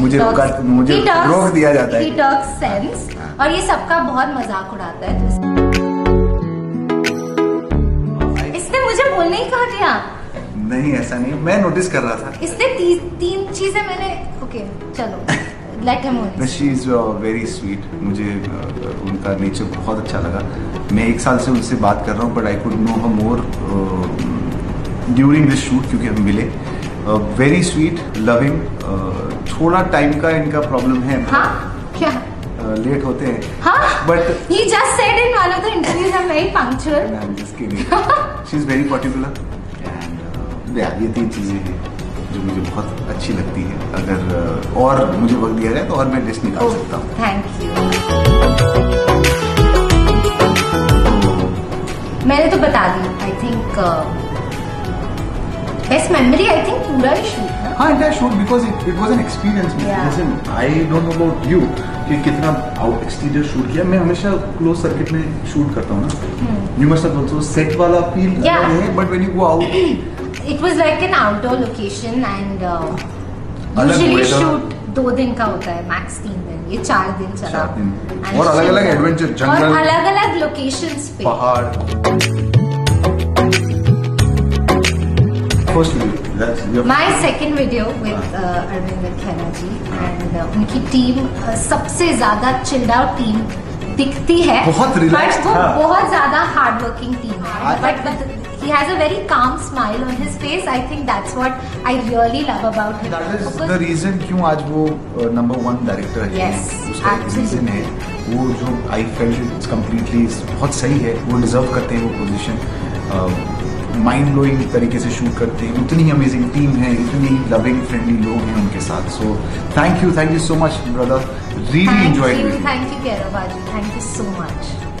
मुझे talks, मुझे talks- रोक दिया जाता है. Talks sense. हाँ. और ये सबका बहुत मज़ाक उड़ाता है. तो इसने मुझे बोलने ही कहा दिया. नहीं ऐसा नहीं मैं नोटिस कर रहा था इसने ती, तीन चीज़ें मैंने ओके चलो let him she is very sweet मुझे uh, उनका नेचर बहुत अच्छा लगा मैं एक साल से उनसे बात कर रहा हूँ but I could know her more during this shoot क्योंकि हम मिले वेरी स्वीट लविंग थोड़ा टाइम का इनका प्रॉब्लम है। हाँ? क्या? लेट होते हैं। हाँ? But- he just said in one of the interviews I'm very punctual. I'm just kidding. She's very particular. And uh, yeah, ये तीन चीज़ें हैं जो मुझे बहुत अच्छी लगती है। अगर और मुझे वक्त दिया जाए तो और मैं लिस्ट निकाल सकता हूँ। थैंक यू मैंने तो बता दी I think best memory I think पूरा ही शूट है हाँ entire shoot because it it was an experience Yeah. जैसे I don't know about you कि कितना आउट एक्सटीरियर शूट किया। मैं हमेशा क्लोज सर्किट में शूट करता हूँ ना। You must have also set वाला फील. है but when you go out it was like an outdoor location and usually shoot दो दिन का होता है मैक्स तीन दिन ये चार दिन चला। चार दिन। और अलग-अलग एडवेंचर जंगल। और अलग अलग लोकेशंस पे। पहाड़। First video my second video with Arvind Khena ji and उनकी टीम uh, सबसे ज़्यादा चिल्ड आउट टीम दिखती है। बहुत relaxed But वो था। बहुत ज़्यादा हार्ड वर्किंग टीम है I- but he has a very calm smile on his face. I think that's what i really love about him. That is Because- the reason क्यों आज वो नंबर वन डायरेक्टर है। Yes, उसका absolutely. Reason है। वो जो I felt it's completely बहुत सही है। वो डिजर्व करते हैं वो पोजीशन माइंड ब्लोइंग तरीके से शूट करते हैं। उतनी अमेजिंग टीम है इतनी लविंग फ्रेंडली लोग हैं उनके साथ। So thank you thank you so much brother really enjoy thank you thank you so Kera